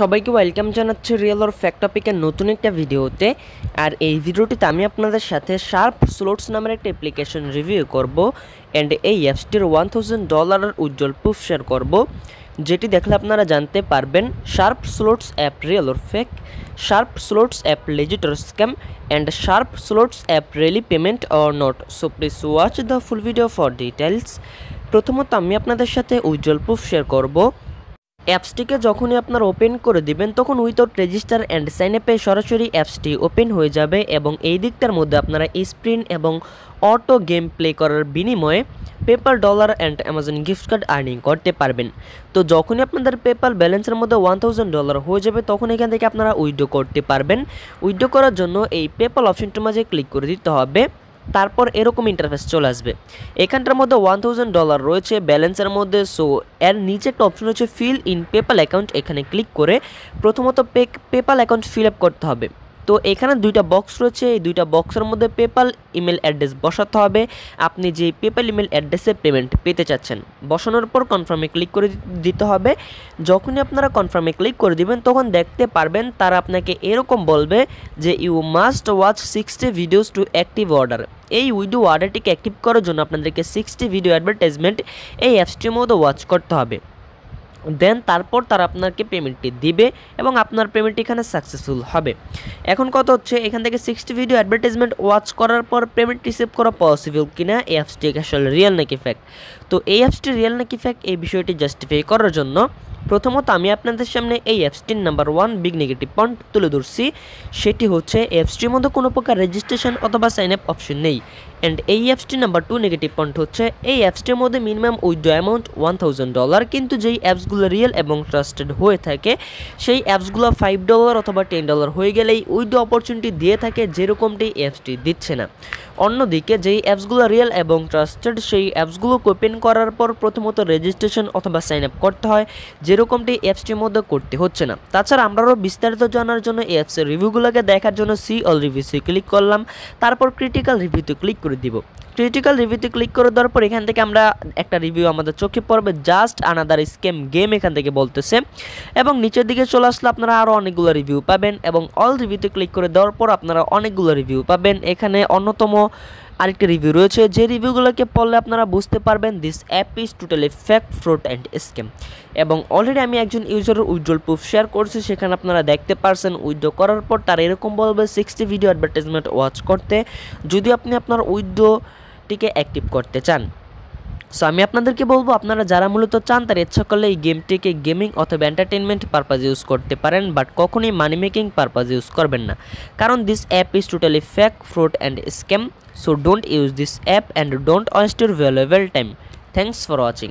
সবাইকে ওয়েলকাম জানাচ্ছি real or fact টপিকের নতুন একটা ভিডিওতে আর এই ভিডিওটিতে আমি আপনাদের সাথে শার্প স্লোটস নামের একটা অ্যাপ্লিকেশন রিভিউ করব অ্যান্ড এই অ্যাপসটির ওয়ান থাউজেন্ড ডলারের উজ্জ্বল প্রুফ শেয়ার করব। যেটি দেখলে আপনারা জানতে পারবেন Sharp Slots app real or fake Sharp Slots app legit or scam and Sharp Slots app really payment or not so please watch the full video for details প্রথমত আমি আপনাদের সাথে উজ্জ্বল প্রুফ শেয়ার করব। অ্যাপসটিকে যখনই আপনার ওপেন করে দিবেন, তখন উইথাউট রেজিস্টার অ্যান্ড সাইন আপে সরাসরি অ্যাপসটি ওপেন হয়ে যাবে এবং এই দিকটার মধ্যে আপনারা স্ক্রিন এবং অটো গেম প্লে করার বিনিময়ে paper dollar and Amazon gift card earning করতে পারবেন। তো যখনই আপনাদের পেপার ব্যালেন্সের মধ্যে ওয়ান থাউজেন্ড ডলার হয়ে যাবে, তখন এখান থেকে আপনারা উইড্রো করতে পারবেন। উইড্রো করার জন্য এই পেপাল অপশনটির মাঝে ক্লিক করে দিতে হবে। তারপর এরকম ইন্টারফেস চলে আসবে। এখানটার মধ্যে ওয়ান থাউজেন্ড ডলার রয়েছে ব্যালেন্সের মধ্যে সো এর নিচে একটা অপশন রয়েছে ফিল ইন পেপাল অ্যাকাউন্ট এখানে ক্লিক করে প্রথমত পেপাল অ্যাকাউন্ট ফিল আপ করতে হবে। তো এখানে দুইটা বক্স রয়েছে। এই দুইটা বক্সের মধ্যে পেপাল ইমেল অ্যাড্রেস বসাতে হবে। আপনি যে পেপাল ইমেল অ্যাড্রেসে পেমেন্ট পেতে চাচ্ছেন, বসানোর পর কনফার্মে ক্লিক করে দিতে হবে। যখনই আপনারা কনফার্মে ক্লিক করে দিবেন, তখন দেখতে পারবেন তারা আপনাকে এরকম বলবে যে you must watch sixty videos to active order এই উইডিও অর্ডারটিকে অ্যাক্টিভ করার জন্য আপনাদেরকে সিক্সটি ভিডিও অ্যাডভার্টাইজমেন্ট এই অ্যাপসটির মধ্যে ওয়াচ করতে হবে। দেন তারপর তারা আপনাকে পেমেন্টটি দিবে এবং আপনার পেমেন্ট এখানে সাকসেসফুল হবে। এখন কত হচ্ছে, এখান থেকে সিক্সটি ভিডিও অ্যাডভার্টাইজমেন্ট ওয়াচ করার পর পেমেন্ট রিসিভ করা পসিবল কিনা, এই অ্যাপসটি আসলে রিয়েল নাকি ফ্যাক্ট তো এই অ্যাপসটি রিয়েল নাকি ফ্যাক্ট এই বিষয়টি জাস্টিফাই করার জন্য প্রথমত আমি আপনাদের সামনে এই অ্যাপসটির number one big negative point তুলে ধরছি। সেটি হচ্ছে অ্যাপসটির মধ্যে কোনো প্রকার রেজিস্ট্রেশন অথবা সাইন আপ অপশন নেই। অ্যান্ড এই অ্যাপসটির নাম্বার টু নেগেটিভ পয়েন্ট হচ্ছে এই অ্যাপসটির মধ্যে minimum withdraw amount one thousand dollar কিন্তু যেই অ্যাপসগুলো রিয়েল এবং ট্রাস্টেড হয়ে থাকে, সেই অ্যাপসগুলো ফাইভ ডলার অথবা টেন ডলার হয়ে গেলেই উইথড্র অপরচুনিটি দিয়ে থাকে, যেরকমটি অ্যাপসটি দিচ্ছে না। অন্যদিকে যেই অ্যাপসগুলো রিয়েল এবং ট্রাস্টেড সেই অ্যাপসগুলো ওপেন করার পর প্রথমত রেজিস্ট্রেশন অথবা সাইন আপ করতে হয়, যেরকমটি অ্যাপসটির মধ্যে করতে হচ্ছে না। তাছাড়া আমরাও বিস্তারিত জানার জন্য এই অ্যাপসের রিভিউগুলোকে দেখার জন্য সি অল রিভিউসে ক্লিক করলাম, তারপর ক্রিটিক্যাল রিভিউতে ক্লিক করে দিব। ক্রিটিক্যাল রিভিউতে ক্লিক করে দেওয়ার পর এখান থেকে আমরা একটা রিভিউ আমাদের চোখে পড়বে জাস্ট আনাদার স্কেম গেম এখান থেকে বলতেছে। এবং নিচের দিকে চলে আসলে আপনারা আরও অনেকগুলো রিভিউ পাবেন এবং অল রিভিউতে ক্লিক করে দেওয়ার পর আপনারা অনেকগুলো রিভিউ পাবেন। এখানে অন্যতম আরেকটি রিভিউ রয়েছে। যে রিভিউগুলোকে পড়লে আপনারা বুঝতে পারবেন this app is totally fake fraud and scam এবং অলরেডি আমি একজন ইউজারের উজ্জ্বল প্রুফ শেয়ার করছি, সেখানে আপনারা দেখতে পারছেন উইথড্র করার পর তার এরকম বলবে সিক্সটি ভিডিও অ্যাডভার্টাইজমেন্ট ওয়াচ করতে। যদি আপনি আপনার উইথড্রটিকে অ্যাক্টিভ করতে চান। সো আমি আপনাদেরকে বলব, আপনারা যারা মূলত চান, তার ইচ্ছা করলে এই গেমটিকে গেমিং অথবা এন্টারটেনমেন্ট পারপাজ ইউজ করতে পারেন বাট কখনই মানি মেকিং পারপাজ ইউজ করবেন না। কারণ this app is totally fake fraud and scam so don't use this app and don't waste your valuable time thanks for watching